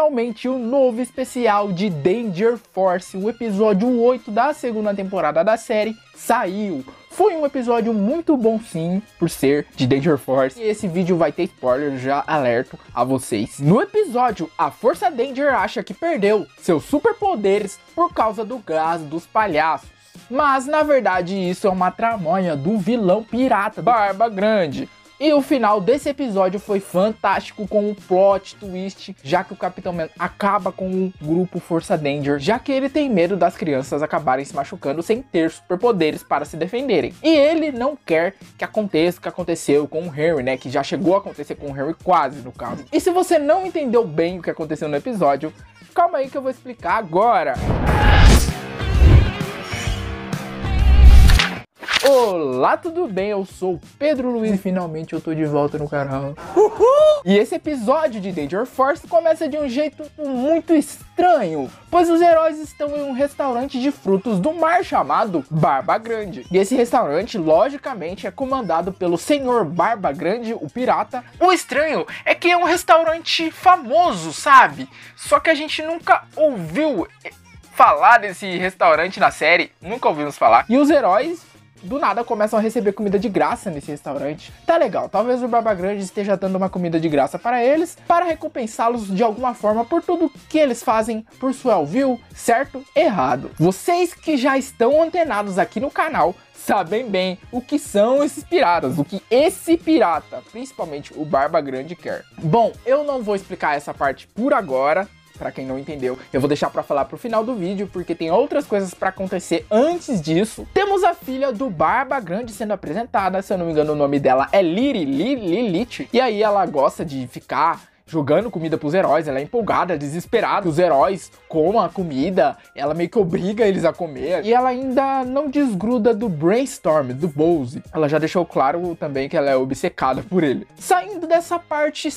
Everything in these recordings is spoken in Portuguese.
finalmente o novo especial de Danger Force, o episódio 8 da segunda temporada da série, saiu. Foi um episódio muito bom sim, por ser de Danger Force. E esse vídeo vai ter spoiler, já alerto a vocês. No episódio, a Força Danger acha que perdeu seus superpoderes por causa do gás dos palhaços. Mas na verdade isso é uma tramonha do vilão pirata Barba Grande. E o final desse episódio foi fantástico com um plot twist, já que o Capitão Man acaba com o grupo Força Danger, já que ele tem medo das crianças acabarem se machucando sem ter superpoderes para se defenderem. E ele não quer que aconteça o que aconteceu com o Harry, né? Que já chegou a acontecer com o Harry quase, no caso. E se você não entendeu bem o que aconteceu no episódio, calma aí que eu vou explicar agora. Olá, tudo bem? Eu sou o Pedro Luiz e finalmente eu tô de volta no canal. Uhul! E esse episódio de Danger Force começa de um jeito muito estranho, pois os heróis estão em um restaurante de frutos do mar chamado Barba Grande. E esse restaurante, logicamente, é comandado pelo Senhor Barba Grande, o pirata. O estranho é que é um restaurante famoso, sabe? Só que a gente nunca ouviu falar desse restaurante na série, nunca ouvimos falar. E os heróis do nada começam a receber comida de graça nesse restaurante. Tá legal, talvez o Barba Grande esteja dando uma comida de graça para eles, para recompensá-los de alguma forma por tudo que eles fazem por Swellville, certo? Errado. Vocês que já estão antenados aqui no canal sabem bem o que são esses piratas, o que esse pirata, principalmente o Barba Grande, quer. Bom, eu não vou explicar essa parte por agora, para quem não entendeu. Eu vou deixar para falar pro final do vídeo, porque tem outras coisas para acontecer antes disso. Temos a filha do Barba Grande sendo apresentada, se eu não me engano o nome dela é Liri, Lilith, e aí ela gosta de ficar jogando comida pros heróis, ela é empolgada, desesperada. Os heróis comam a comida, ela meio que obriga eles a comer. E ela ainda não desgruda do Brainstorm, do Bowser. Ela já deixou claro também que ela é obcecada por ele. Saindo dessa parte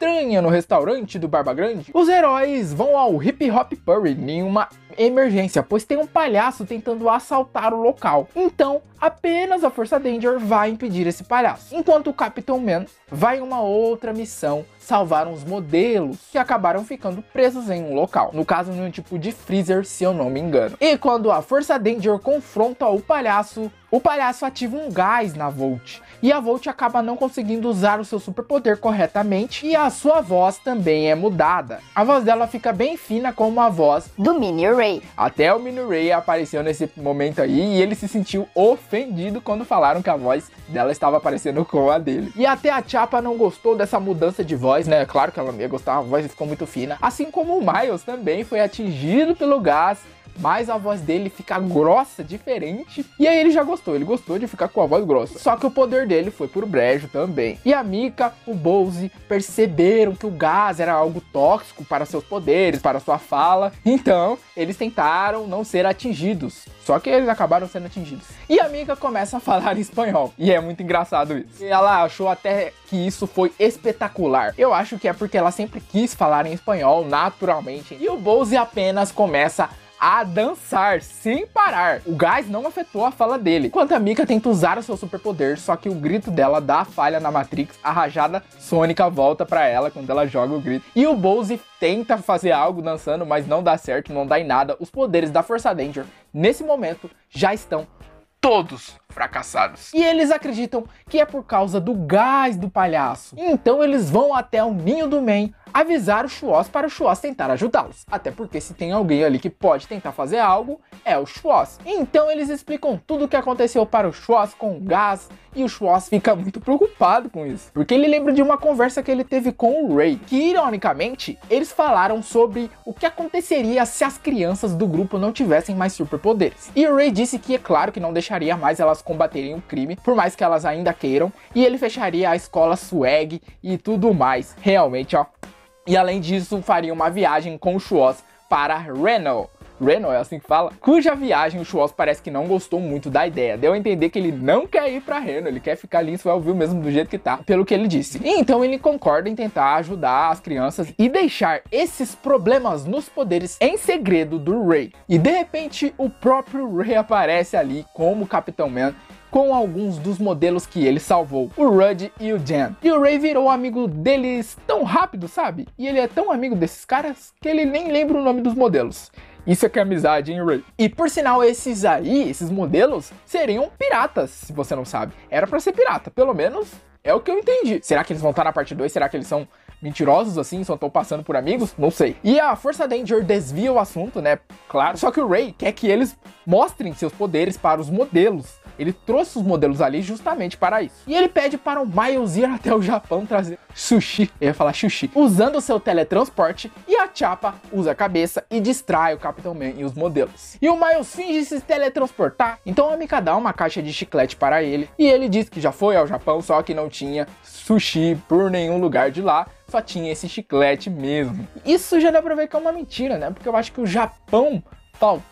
estranha no restaurante do Barba Grande, os heróis vão ao Hip Hop Purry em uma emergência, pois tem um palhaço tentando assaltar o local. Então, apenas a Força Danger vai impedir esse palhaço. Enquanto o Capitão Man vai em uma outra missão salvar uns modelos que acabaram ficando presos em um local. No caso, em um tipo de freezer, se eu não me engano. E quando a Força Danger confronta o palhaço, o palhaço ativa um gás na Volt. E a Volt acaba não conseguindo usar o seu superpoder corretamente e a sua voz também é mudada. A voz dela fica bem fina como a voz do Mini Ray. Até o Mini Ray apareceu nesse momento aí e ele se sentiu ofendido quando falaram que a voz dela estava parecendo com a dele. E até a Chapa não gostou dessa mudança de voz né? Claro que ela ia gostar, a voz ficou muito fina. Assim como o Miles também foi atingido pelo gás mas a voz dele fica grossa, diferente. E aí ele já gostou, ele gostou de ficar com a voz grossa. Só que o poder dele foi por brejo também. E a Mika, o Bowser perceberam que o gás era algo tóxico para seus poderes, para sua fala. Então, eles tentaram não ser atingidos. Só que eles acabaram sendo atingidos. E a Mika começa a falar em espanhol. E é muito engraçado isso. E ela achou até que isso foi espetacular. Eu acho que é porque ela sempre quis falar em espanhol naturalmente. E o Bowser apenas começa a dançar sem parar. O gás não afetou a fala dele. Enquanto a Mika tenta usar o seu superpoder, só que o grito dela dá falha na Matrix, a rajada sônica volta para ela quando ela joga o grito. E o Bowser tenta fazer algo dançando, mas não dá certo, não dá em nada. Os poderes da Força Danger, nesse momento, já estão todos fracassados. E eles acreditam que é por causa do gás do palhaço. Então eles vão até o ninho do Man avisar o Schwoz para o Schwoz tentar ajudá-los. Até porque se tem alguém ali que pode tentar fazer algo, é o Schwoz. Então eles explicam tudo o que aconteceu para o Schwoz com o gás e o Schwoz fica muito preocupado com isso. Porque ele lembra de uma conversa que ele teve com o Ray, que ironicamente, eles falaram sobre o que aconteceria se as crianças do grupo não tivessem mais superpoderes. E o Ray disse que é claro que não deixaria mais elas combaterem o crime, por mais que elas ainda queiram, e ele fecharia a escola swag e tudo mais. Realmente, ó, e além disso, faria uma viagem com o Schwartz para Reno. Reno, é assim que fala? Cuja viagem o Schwartz parece que não gostou muito da ideia. Deu a entender que ele não quer ir para Reno, ele quer ficar ali em Swellville mesmo do jeito que tá, pelo que ele disse. E então ele concorda em tentar ajudar as crianças e deixar esses problemas nos poderes em segredo do Ray. E de repente o próprio Ray aparece ali como Capitão Man com alguns dos modelos que ele salvou, o Rudd e o Jan. E o Ray virou amigo deles tão rápido, sabe? E ele é tão amigo desses caras que ele nem lembra o nome dos modelos. Isso é que é amizade, hein, Ray? E por sinal, esses aí, esses modelos, seriam piratas, se você não sabe. Era para ser pirata, pelo menos é o que eu entendi. Será que eles vão estar na parte 2? Será que eles são mentirosos assim, só estão passando por amigos? Não sei. E a Força Danger desvia o assunto, né? Claro. Só que o Ray quer que eles mostrem seus poderes para os modelos. Ele trouxe os modelos ali justamente para isso. E ele pede para o Miles ir até o Japão trazer sushi, eu ia falar sushi, usando seu teletransporte e a Chapa usa a cabeça e distrai o Capitão Man e os modelos. E o Miles finge se teletransportar, então a Mika dá uma caixa de chiclete para ele e ele diz que já foi ao Japão, só que não tinha sushi por nenhum lugar de lá, só tinha esse chiclete mesmo. Isso já dá pra ver que é uma mentira, né? Porque eu acho que o Japão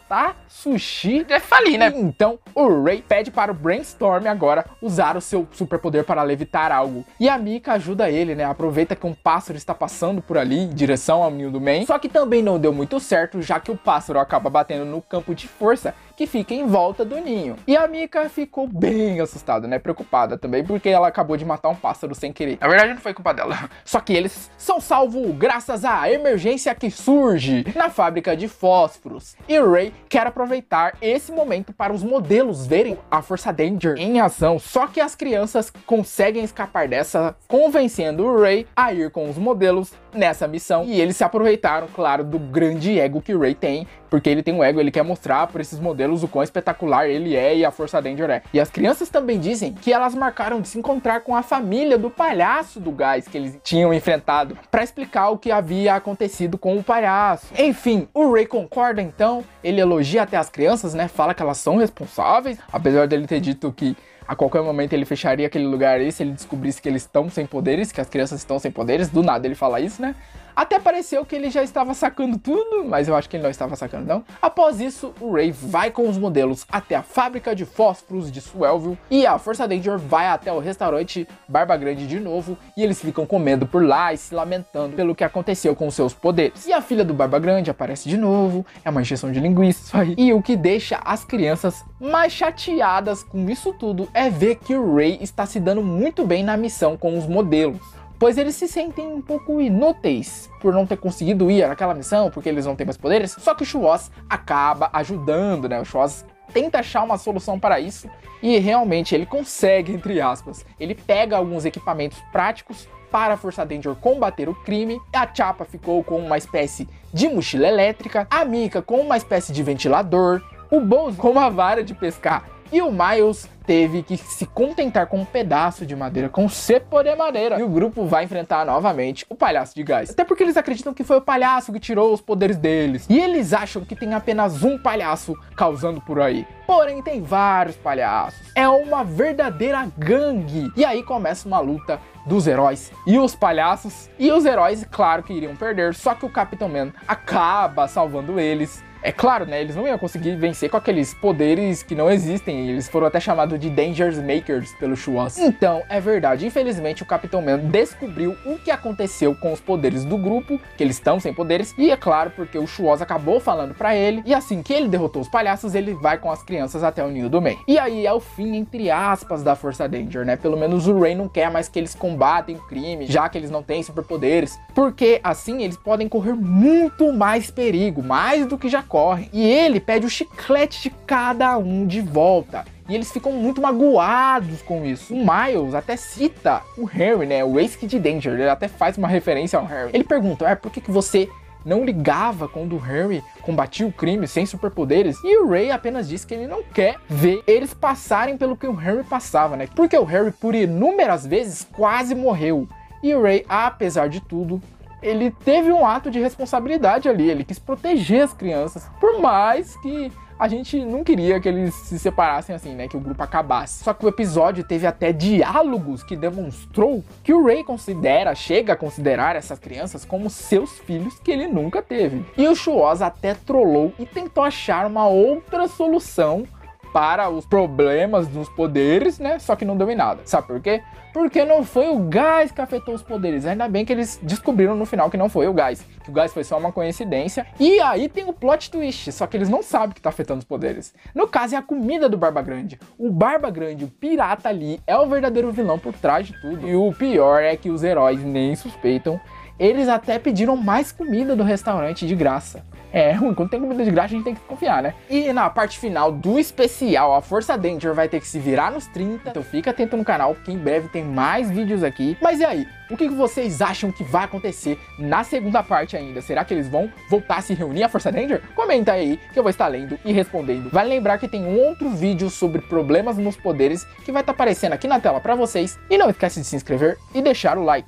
faltar sushi é falir, né? Então o Ray pede para o Brainstorm agora usar o seu superpoder para levitar algo. E a Mika ajuda ele, né? Aproveita que um pássaro está passando por ali em direção ao ninho do Man. Só que também não deu muito certo, já que o pássaro acaba batendo no campo de força que fica em volta do ninho. E a Mika ficou bem assustada, né? Preocupada também, porque ela acabou de matar um pássaro sem querer. Na verdade, não foi culpa dela. Só que eles são salvos graças à emergência que surge na fábrica de fósforos. E Ray quer aproveitar esse momento para os modelos verem a Força Danger em ação. Só que as crianças conseguem escapar dessa, convencendo o Ray a ir com os modelos nessa missão. E eles se aproveitaram, claro, do grande ego que o Ray tem, porque ele tem um ego, ele quer mostrar para esses modelos o quão espetacular ele é e a Força Danger é. E as crianças também dizem que elas marcaram de se encontrar com a família do palhaço do gás que eles tinham enfrentado para explicar o que havia acontecido com o palhaço. Enfim, o Ray concorda então, ele elogia até as crianças, né? Fala que elas são responsáveis, apesar dele ter dito que a qualquer momento ele fecharia aquele lugar aí se ele descobrisse que eles estão sem poderes, que as crianças estão sem poderes. Do nada ele fala isso, né? Até pareceu que ele já estava sacando tudo, mas eu acho que ele não estava sacando não. Após isso, o Ray vai com os modelos até a fábrica de fósforos de Swellville e a Força Danger vai até o restaurante Barba Grande de novo e eles ficam comendo por lá e se lamentando pelo que aconteceu com seus poderes. E a filha do Barba Grande aparece de novo, é uma injeção de linguiça aí. E o que deixa as crianças mais chateadas com isso tudo é ver que o Ray está se dando muito bem na missão com os modelos pois eles se sentem um pouco inúteis por não ter conseguido ir naquela missão, porque eles não têm mais poderes. Só que o Schwoz acaba ajudando, né? O Schwoz tenta achar uma solução para isso e realmente ele consegue, entre aspas. Ele pega alguns equipamentos práticos para a Força Danger combater o crime. A Chapa ficou com uma espécie de mochila elétrica, a Mika com uma espécie de ventilador, o Bones com uma vara de pescar e o Miles teve que se contentar com um pedaço de madeira, com cepo de madeira. E o grupo vai enfrentar novamente o palhaço de gás. Até porque eles acreditam que foi o palhaço que tirou os poderes deles. E eles acham que tem apenas um palhaço causando por aí. Porém, tem vários palhaços. É uma verdadeira gangue. E aí começa uma luta dos heróis e os palhaços. E os heróis, claro que iriam perder, só que o Capitão Man acaba salvando eles é claro, né? Eles não iam conseguir vencer com aqueles poderes que não existem. Eles foram até chamados de Dangers Makers pelo Schwartz. Então, é verdade. Infelizmente, o Capitão Man descobriu o que aconteceu com os poderes do grupo, que eles estão sem poderes. E é claro, porque o Schwartz acabou falando para ele. E assim que ele derrotou os palhaços, ele vai com as crianças até o ninho do May. E aí é o fim, entre aspas, da Força Danger, né? Pelo menos o Ray não quer mais que eles combatem o crime, já que eles não têm superpoderes. Porque assim eles podem correr muito mais perigo, mais do que já correm. E ele pede o chiclete de cada um de volta. E eles ficam muito magoados com isso. O Miles até cita o Harry, né? O Ace Danger. Ele até faz uma referência ao Harry. Ele pergunta: é, por que, que você não ligava quando o Harry combatia o crime sem superpoderes. E o Ray apenas diz que ele não quer ver eles passarem pelo que o Harry passava, né? Porque o Harry, por inúmeras vezes, quase morreu. E o Ray, apesar de tudo, ele teve um ato de responsabilidade ali, ele quis proteger as crianças, por mais que a gente não queria que eles se separassem assim, né? Que o grupo acabasse. Só que o episódio teve até diálogos que demonstrou que o Ray considera, chega a considerar essas crianças como seus filhos que ele nunca teve. E o Shuoz até trollou e tentou achar uma outra solução para os problemas dos poderes, né? Só que não deu em nada. Sabe por quê? Porque não foi o gás que afetou os poderes. Ainda bem que eles descobriram no final que não foi o gás. Que o gás foi só uma coincidência. E aí tem o plot twist. Só que eles não sabem que tá afetando os poderes. No caso, é a comida do Barba Grande. O Barba Grande, o pirata ali, é o verdadeiro vilão por trás de tudo. E o pior é que os heróis nem suspeitam. Eles até pediram mais comida do restaurante de graça. É ruim, quando tem comida de graça a gente tem que confiar, né? E na parte final do especial, a Força Danger vai ter que se virar nos 30. Então fica atento no canal, porque em breve tem mais vídeos aqui. Mas e aí? O que vocês acham que vai acontecer na segunda parte ainda? Será que eles vão voltar a se reunir a Força Danger? Comenta aí que eu vou estar lendo e respondendo. Vale lembrar que tem um outro vídeo sobre problemas nos poderes que vai estar aparecendo aqui na tela para vocês. E não esquece de se inscrever e deixar o like.